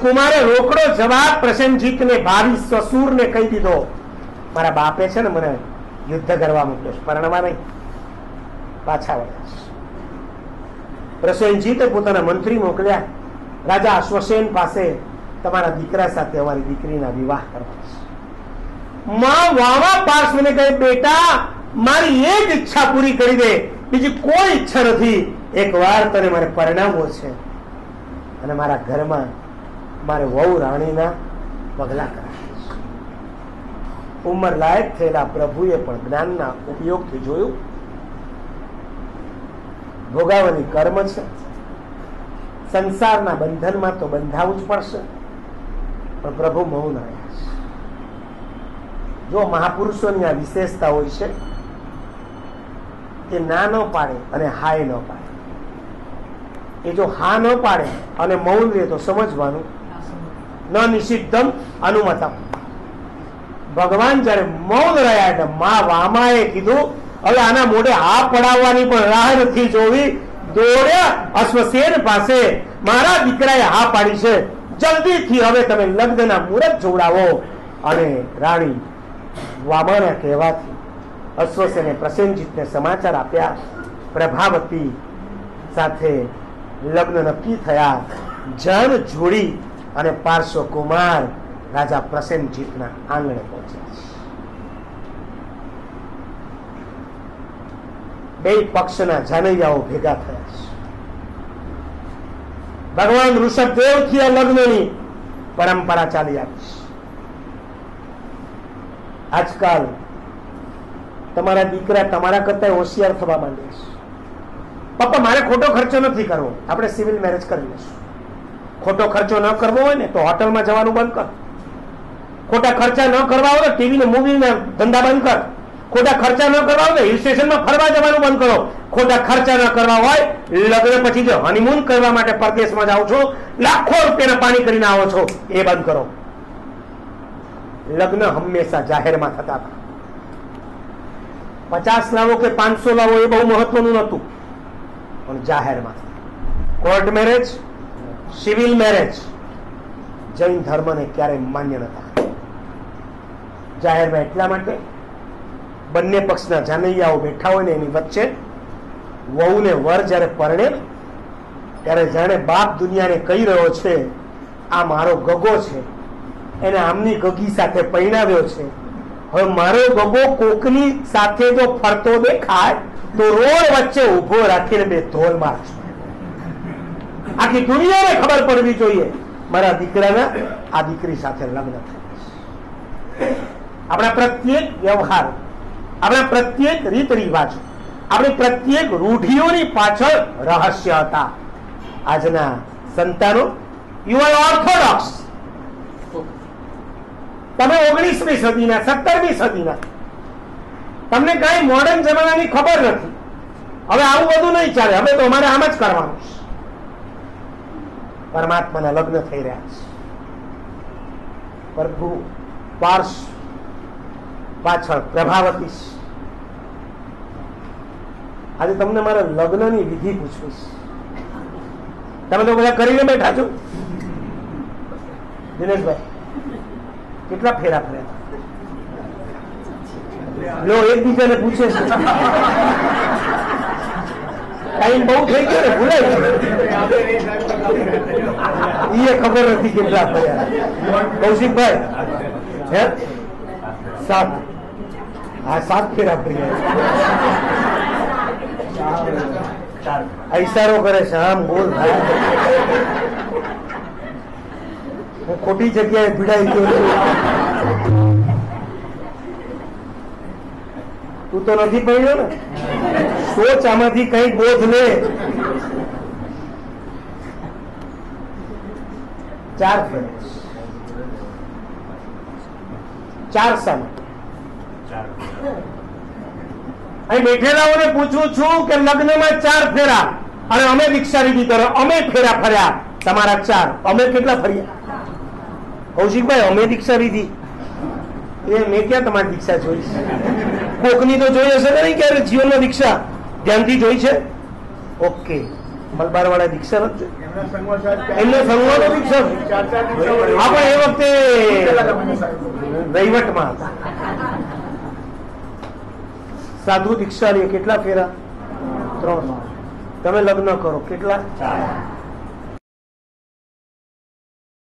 કુમારે રોકડો જવાબ પ્રસેનજીતને ભાવિ સસુરને કહી દીધો. મારા બાપે છે ને મને યુદ્ધ કરવા મોકલ્યો પરણવા નહીં. પાછા વળ્યા. પ્રસેનજીતે પોતાના મંત્રી મોકલ્યા. રાજા અશ્વસેન પાસે તમારા દીકરા સાથે અમારી દીકરીના વિવાહ કરવા છે. માં વાવા પાર્શ્વને કહે, બેટા, મારી એક ઈચ્છા પૂરી કરી દે. બીજી કોઈ ઈચ્છા નથી. એક વાર તને મારે પરિણામો છે. અને મારા ઘરમાં મારે વહુ રાણીના પગલા કરાવ્યા છે. ઉંમર લાયક થયેલા પ્રભુએ પણ જ્ઞાનના ઉપયોગથી જોયું. ભોગાવાની કર્મ છે. સંસારના બંધનમાં તો બંધાવું જ પડશે. પણ પ્રભુ મૌન રહ્યા છે. જો મહાપુરુષોની આ વિશેષતા હોય છે એ ના ન પાડે અને હાય ન પાડે. એ જો હા ન પાડે અને મૌન લે તો સમજવાનું. ન નિષિદ્ધમ અનુમતમ. ભગવાન જયારે મૌન રહ્યા એટલે મા વામાએ કીધું હવે આના મોઢે હા પડાવવાની પણ રાહ નથી જોવી. દોડ્યા અશ્વસેન પાસે. મારા દીકરાએ હા પાડી છે. જલ્દીથી હવે તમે લગ્નના મુહૂર્ત જોડાવો. અને રાણી વામાના કહેવાથી અશ્વસેને પ્રસેનજીતને સમાચાર આપ્યા. પ્રભાવતી સાથે લગ્ન નક્કી થયા. જન જોડી અને પાર્શ્વ કુમાર રાજા પ્રસેનજીતના આંગણે પહોંચ્યા. બે પક્ષના જાનૈયાઓ ભેગા થયા છે. ભગવાન ઋષભદેવથી લગ્નની પરંપરા ચાલી આવી છે. આજકાલ તમારા દીકરા તમારા કરતા હોશિયાર થવા માંડે છે. પપ્પા, મારે ખોટો ખર્ચો નથી કરવો. આપણે સિવિલ મેરેજ કરી લઈશું. ખોટો ખર્ચો ન કરવો હોય ને તો હોટલમાં જવાનું બંધ કર. ખોટા ખર્ચા ન કરવા હોય ટીવી ને મૂવી ને ધંધા બંધ કર. ખોટા ખર્ચા ન કરવા હોય હિલ સ્ટેશનમાં ફરવા જવાનું બંધ કરો. ખોટા ખર્ચા ન કરવા હોય, લગ્ન પછી જો હનીમૂન કરવા માટે પરદેશમાં જાઓ છો, લાખો રૂપિયાના પાણી કરીને આવો છો, એ બંધ કરો. લગ્ન હંમેશા જાહેરમાં થતા હતા. પચાસ લાવો કે પાંચસો લાવો એ બહુ મહત્વનું નહોતું. પણ જાહેરમાં court marriage, civil marriage, Jain ધર્મને ક્યારેય માન્ય નતા જાહેરમાં એટલા માટે બંને પક્ષના જાનૈયાઓ બેઠા હોય ને એની વચ્ચે વહુને વર જ્યારે પરણે ત્યારે જાણે બાપ દુનિયાને કહી રહ્યો છે, આ મારો ગગો છે. એને આમની ગગી સાથે પરણાવ્યો છે. હવે મારો ગગો કોકની સાથે જો ફરતો દેખાય, તો રોડ વચ્ચે ઊભો રાખીને બે ધોલ મારશું. આખી દુનિયાને ખબર પડવી જોઈએ. મારા દીકરાના આ દીકરી સાથે લગ્ન આપણા પ્રત્યેક વ્યવહાર, આપણા પ્રત્યેક રીત રિવાજ આપણી પ્રત્યેક રૂઢિઓની પાછળ રહસ્ય હતા. આજના સંતાનો યુ આર ઓર્થોડોક્સ તમે ઓગણીસમી સદીના, સત્તરમી સદીના. તમને કઈ મોડર્ન જમાનાની ખબર નથી. હવે આવું બધું નહીં ચાલે. હવે તો અમારે આમ જ કરવાનું પરમાત્માના લગ્ન થઈ રહ્યા છે. પ્રભુ પાર્શ પાછળ પ્રભાવતી આજે તમને મારા લગ્નની વિધિ પૂછવી છે તમે તો બધા કરીને બેઠા છો? દિનેશભાઈ કેટલા ફેરા ફર્યા લો, એકબીજાને પૂછે છે. ટાઈમ બહુ થઈ ગયો ને ભૂલે એ ખબર નથી કેટલા ફર્યા. કૌશિકભાઈ, હે? સાત. હા, સાત ફેરા ફર્યા ઈશારો કરે છે, આમ બોલ હું ખોટી જગ્યાએ ભીડાઈ ગયો તું તો નથી પડ્યો ને? સોચ આમાંથી કઈ બોધ લે. ચાર ચાર સામે અહીં બેઠેલાઓને પૂછું છું કે લગ્નમાં ચાર ફેરા. અને અમે રિક્ષા લીધી કરો અમે ફેરા ફર્યા. તમારા ચાર. અમે કેટલા ફર્યા? કૌશિકભાઈ અમે દીક્ષા લીધી. એ મેં ક્યાં તમારી દીક્ષા જોઈ? કોકની તો જોઈ હશે ને નહીં ક્યારે? જીવનમાં દીક્ષા. ધ્યાનથી જોઈ છે? ઓકે મલબાર વાળા દીક્ષા નથી એમના સંગવાનો દીક્ષા ચાર ચાર હા પણ એ વખતે વહીવટમાં હતા. સાધુ દીક્ષા લઈએ કેટલા ફેરા? ત્રણ. તમે લગ્ન કરો કેટલા?